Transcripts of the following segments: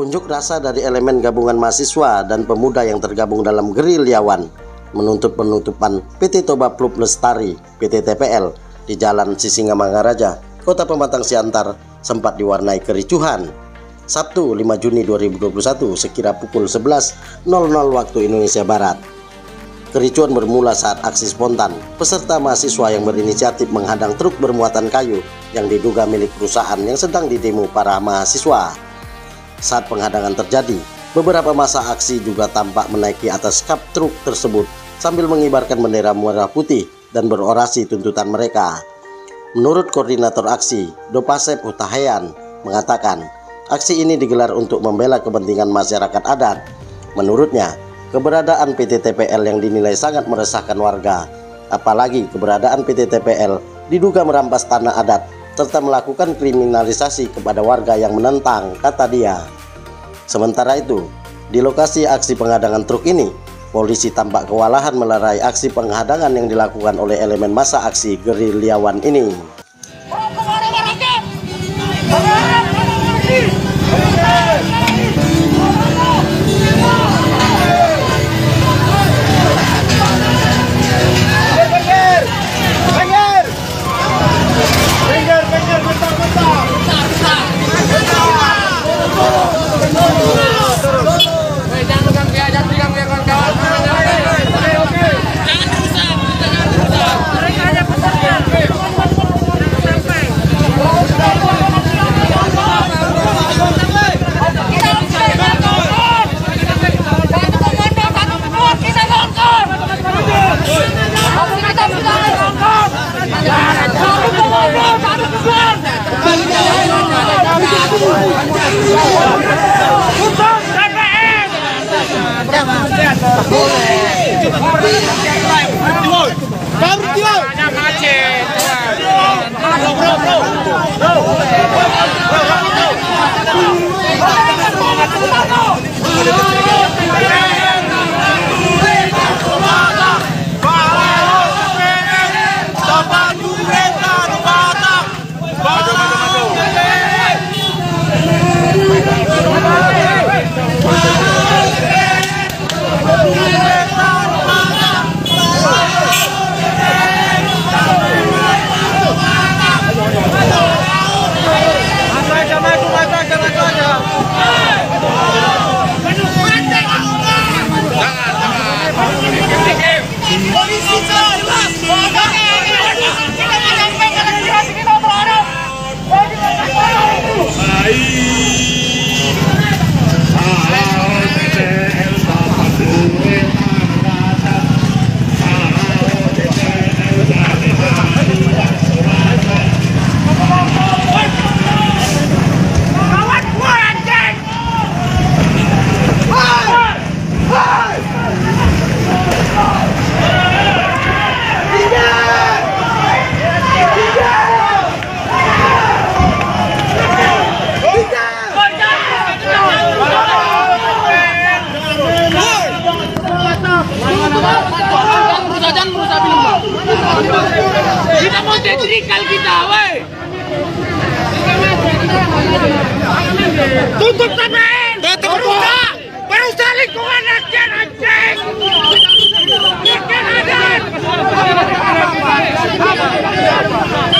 Unjuk rasa dari elemen gabungan mahasiswa dan pemuda yang tergabung dalam gerilyawan menuntut penutupan PT Toba Plub Lestari PT TPL di Jalan Sisingamangaraja, Kota Pematang Siantar sempat diwarnai kericuhan. Sabtu 5 Juni 2021 sekira pukul 11.00 waktu Indonesia Barat. Kericuan bermula saat aksi spontan peserta mahasiswa yang berinisiatif menghadang truk bermuatan kayu yang diduga milik perusahaan yang sedang didemo para mahasiswa. Saat penghadangan terjadi, beberapa masa aksi juga tampak menaiki atas kap truk tersebut sambil mengibarkan bendera merah putih dan berorasi tuntutan mereka. Menurut koordinator aksi, Dopasep Utahayan mengatakan, aksi ini digelar untuk membela kepentingan masyarakat adat. Menurutnya, keberadaan PT TPL yang dinilai sangat meresahkan warga, apalagi keberadaan PT TPL diduga merampas tanah adat serta melakukan kriminalisasi kepada warga yang menentang, kata dia. Sementara itu, di lokasi aksi penghadangan truk ini, polisi tampak kewalahan melerai aksi penghadangan yang dilakukan oleh elemen masa aksi gerilyawan ini. Volta, potete trical guitare! Tudo também! Tudo também! Para os aliconas que não tem! Que não tem!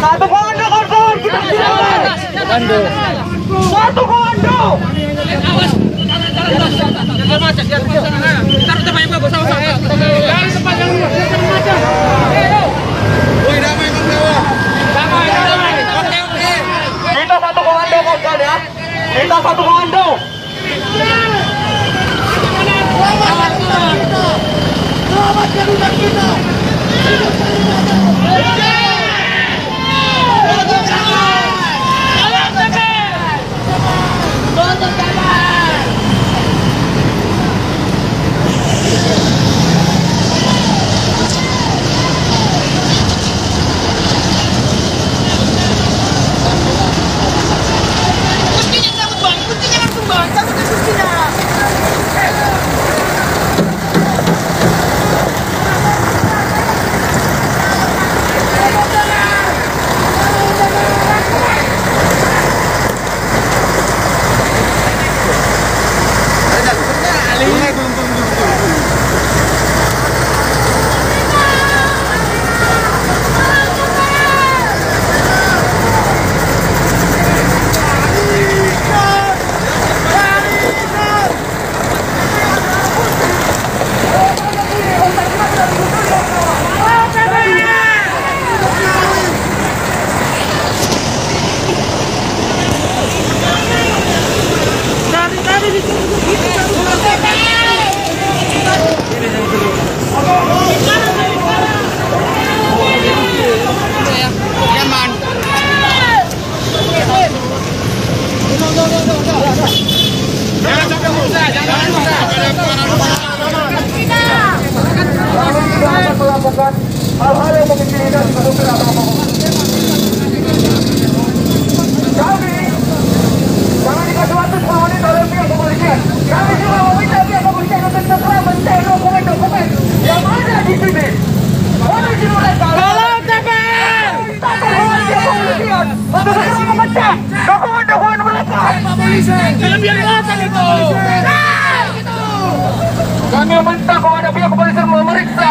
Satu komando. Satu komando. melakukan hal-hal yang mengintimidasi sopir atau apa Kami, jangan dikasih waktu 10 menit oleh pihak kepolisian. Kami juga meminta pihak kepolisian untuk segera mencari dokumen-dokumen yang ada di sini. Oleh jurnalis Tolong TPR! kepolisian untuk segera memecah dokumen-dokumen mereka. Jangan biarin orang itu. Kami meminta kepada pihak kepolisian memeriksa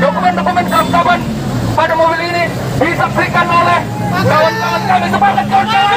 dokumen-dokumen kelengkapan pada mobil ini disaksikan oleh kawan-kawan kami. Semangat kawan-kawan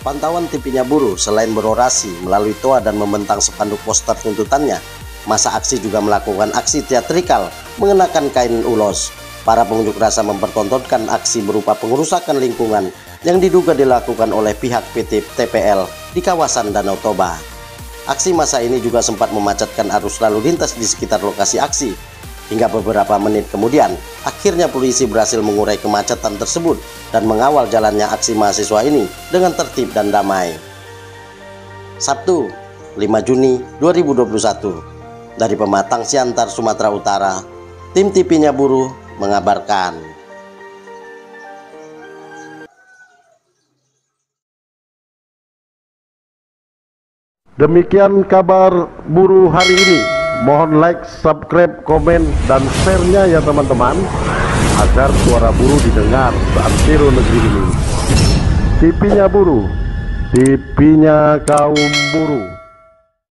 Pantauan TV-nya buruh selain berorasi melalui toa dan membentang sepanduk poster tuntutannya, masa aksi juga melakukan aksi teatrikal mengenakan kain ulos. Para pengunjuk rasa mempertontonkan aksi berupa pengerusakan lingkungan yang diduga dilakukan oleh pihak PT TPL di kawasan Danau Toba. Aksi masa ini juga sempat memacetkan arus lalu lintas di sekitar lokasi aksi. Hingga beberapa menit kemudian, akhirnya polisi berhasil mengurai kemacetan tersebut dan mengawal jalannya aksi mahasiswa ini dengan tertib dan damai. Sabtu, 5 Juni 2021, dari Pematang Siantar, Sumatera Utara, tim TV-nya buruh mengabarkan. Demikian kabar buruh hari ini. Mohon like, subscribe, komen, dan share-nya ya teman-teman agar suara buruh didengar seantero negeri ini. TV-nya buruh, TV-nya kaum buruh.